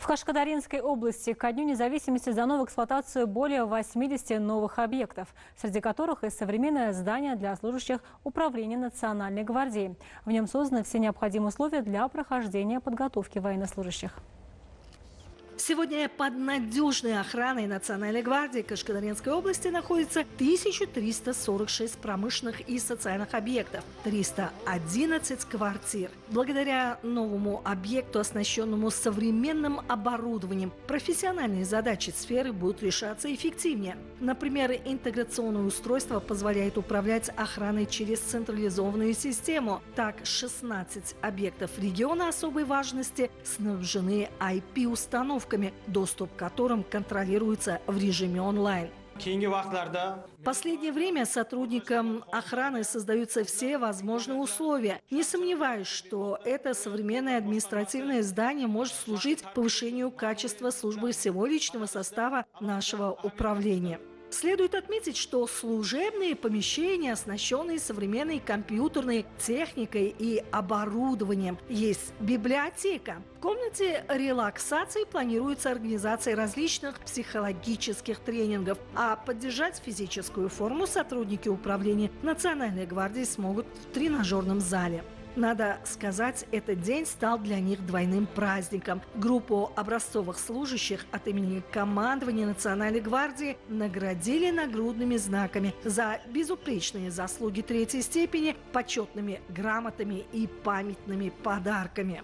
В Кашкадаринской области ко Дню независимости за новую эксплуатацию более 80 новых объектов, среди которых и современное здание для служащих Управления Национальной гвардии. В нем созданы все необходимые условия для прохождения подготовки военнослужащих. Сегодня под надежной охраной Национальной гвардии Кашкадаринской области находится 1346 промышленных и социальных объектов, 311 квартир. Благодаря новому объекту, оснащенному современным оборудованием, профессиональные задачи сферы будут решаться эффективнее. Например, интеграционное устройство позволяет управлять охраной через централизованную систему. Так, 16 объектов региона особой важности снабжены IP-установками, доступ к которым контролируется в режиме онлайн. последнее время сотрудникам охраны создаются все возможные условия. Не сомневаюсь, что это современное административное здание может служить повышению качества службы всего личного состава нашего управления. Следует отметить, что служебные помещения, оснащенные современной компьютерной техникой и оборудованием, есть библиотека. В комнате релаксации планируется организация различных психологических тренингов, а поддержать физическую форму сотрудники управления Национальной гвардии смогут в тренажерном зале. Надо сказать, этот день стал для них двойным праздником. Группу образцовых служащих от имени командования Национальной гвардии наградили нагрудными знаками за безупречные заслуги третьей степени, почетными грамотами и памятными подарками.